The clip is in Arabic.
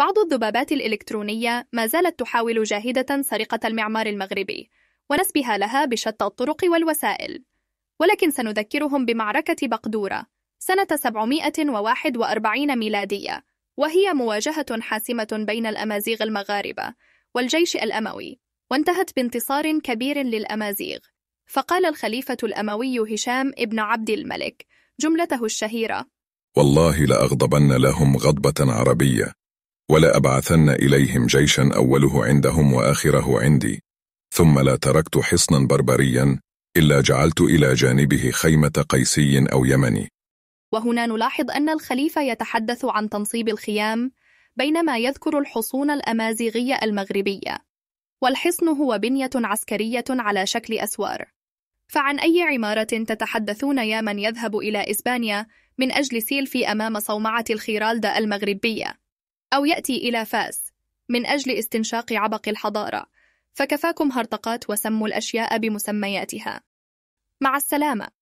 بعض الذبابات الإلكترونية ما زالت تحاول جاهدة سرقة المعمار المغربي ونسبها لها بشتى الطرق والوسائل. ولكن سنذكرهم بمعركة بقدورة سنة 741 ميلادية وهي مواجهة حاسمة بين الأمازيغ المغاربة والجيش الأموي وانتهت بانتصار كبير للأمازيغ. فقال الخليفة الأموي هشام ابن عبد الملك جملته الشهيرة والله لأغضبن لهم غضبة عربية ولأبعثن إليهم جيشا أوله عندهم وآخره عندي. ثم لا تركت حصنا بربريا إلا جعلت إلى جانبه خيمة قيسي أو يمني. وهنا نلاحظ أن الخليفة يتحدث عن تنصيب الخيام بينما يذكر الحصون الأمازيغية المغربية. والحصن هو بنية عسكرية على شكل أسوار. فعن أي عمارة تتحدثون يا من يذهب إلى إسبانيا من أجل سيلفي أمام صومعة الخيرالدة المغربية؟ أو يأتي إلى فاس من أجل استنشاق عبق الحضارة فكفاكم هرطقات وسموا الأشياء بمسمياتها. مع السلامة.